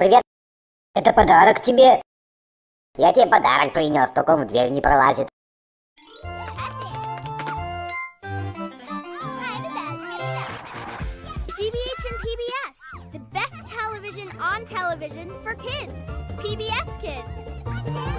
Привет. Это подарок тебе. Я тебе подарок принес, только он в дверь не пролазит. GBH and PBS, the best television on television for kids. PBS Kids.